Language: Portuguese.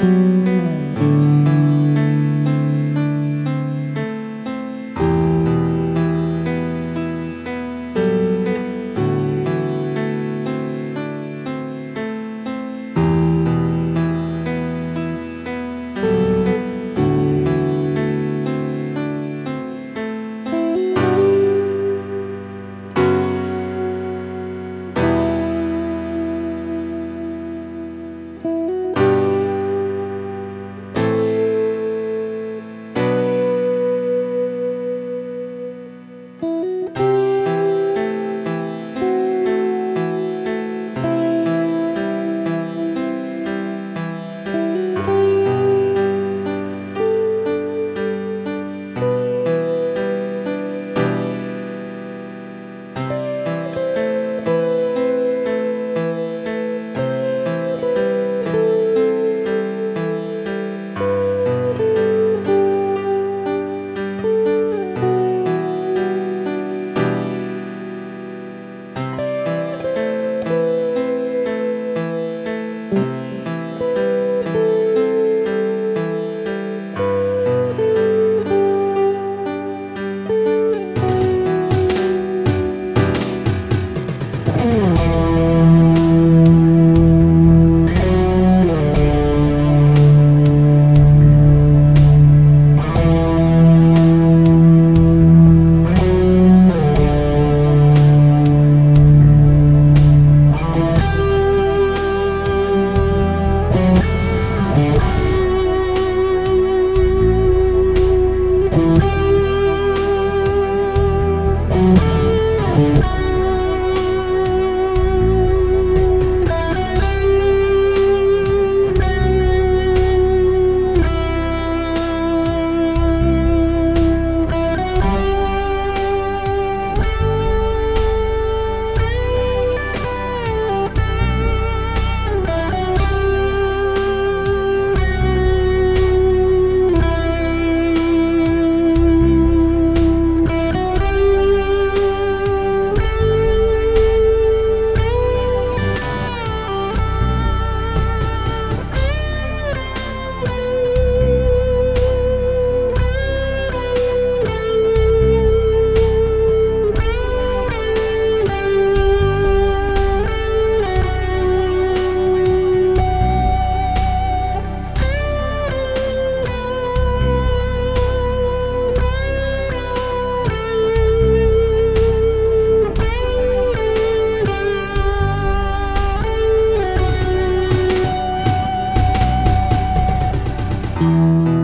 Mm-hmm. Música